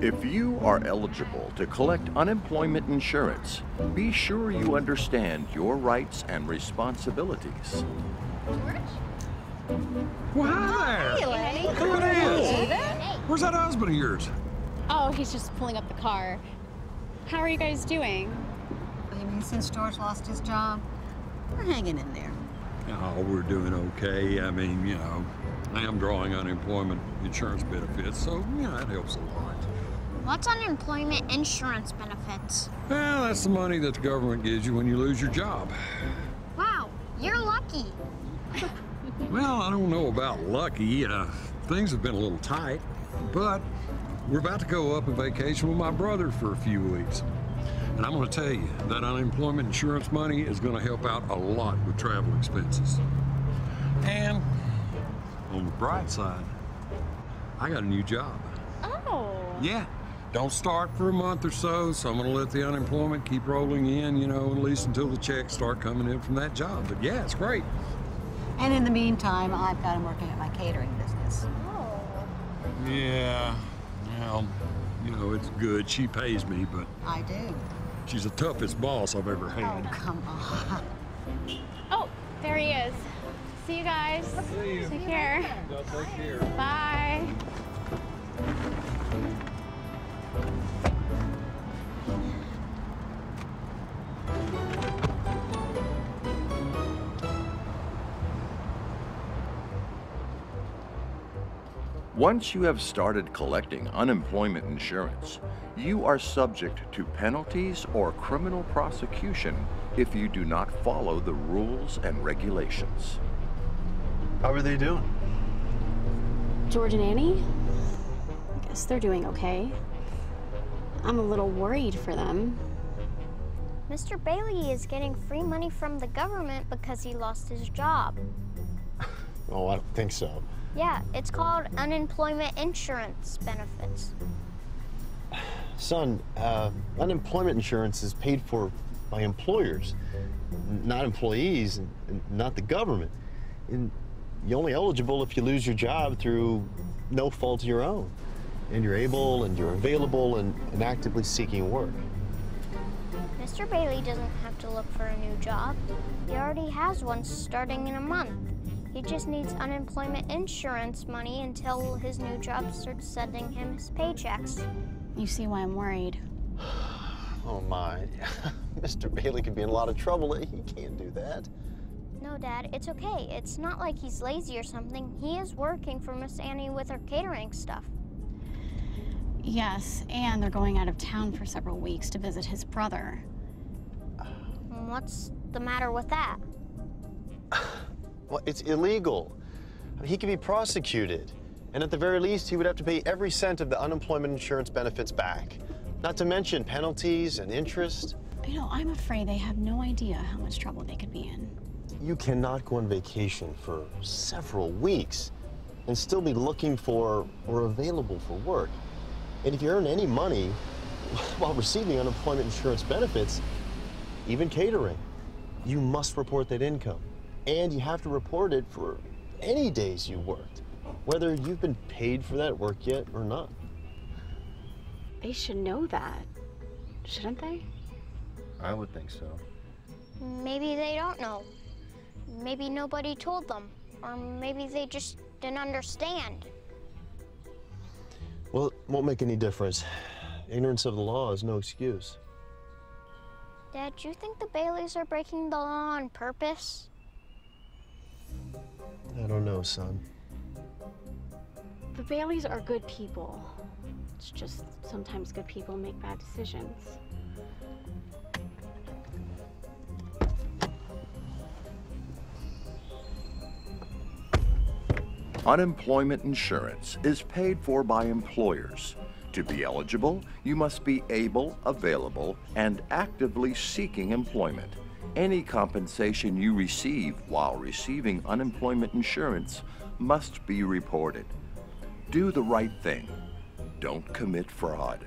If you are eligible to collect unemployment insurance, be sure you understand your rights and responsibilities. Well, hi there. Hey, Look who it is. Where's that husband of yours? Oh, he's just pulling up the car. How are you guys doing? You mean since George lost his job? We're hanging in there. Oh, we're doing okay. I mean, you know, I am drawing unemployment insurance benefits, so, know, that helps a lot. What's unemployment insurance benefits? Well, that's the money that the government gives you when you lose your job. Wow, you're lucky. Well, I don't know about lucky. Uh, things have been a little tight, but we're about to go up on vacation with my brother for a few weeks. And I'm going to tell you, that unemployment insurance money is going to help out a lot with travel expenses. And on the bright side, I got a new job. Oh. Yeah. Don't start for a month or so, so I'm going to let the unemployment keep rolling in, you know, at least until the checks start coming in from that job. But yeah, it's great. And in the meantime, I've got him working at my catering business. Oh. Yeah, well, you know, it's good. She pays me, but I do. she's the toughest boss I've ever Oh, had. come on. Oh, there he is. See you guys. See you. Take care. Take care. Bye. Once you have started collecting unemployment insurance, you are subject to penalties or criminal prosecution if you do not follow the rules and regulations. How are they doing? George and Annie? I guess they're doing okay. I'm a little worried for them. Mr. Bailey is getting free money from the government because he lost his job. Oh, I don't think so. Yeah, it's called unemployment insurance benefits. Son, uh, unemployment insurance is paid for by employers, not employees, and, and not the government. And you're only eligible if you lose your job through no fault of your own. And you're able and you're available and, and actively seeking work. Mr. Bailey doesn't have to look for a new job. He already has one starting in a month. He just needs unemployment insurance money until his new job starts sending him his paychecks. You see why I'm worried. Oh my. Mr. Bailey could be in a lot of trouble. He can't do that. No, Dad, it's okay. It's not like he's lazy or something. He is working for Miss Annie with her catering stuff. Yes, and they're going out of town for several weeks to visit his brother. What's the matter with that? Well, it's illegal. He could be prosecuted. And at the very least, he would have to pay every cent of the unemployment insurance benefits back. Not to mention penalties and interest. You know, I'm afraid they have no idea how much trouble they could be in. You cannot go on vacation for several weeks and still be looking for or available for work. And if you earn any money while receiving unemployment insurance benefits, even catering, you must report that income. And you have to report it for any days you worked, whether you've been paid for that work yet or not. They should know that, shouldn't they? I would think so. Maybe they don't know. Maybe nobody told them. Or maybe they just didn't understand. Well, it won't make any difference. Ignorance of the law is no excuse. Dad, do you think the Baileys are breaking the law on purpose? I don't know, son. The Baileys are good people. It's just sometimes good people make bad decisions. Unemployment insurance is paid for by employers. To be eligible, you must be able, available, and actively seeking employment. Any compensation you receive while receiving unemployment insurance must be reported. Do the right thing. Don't commit fraud.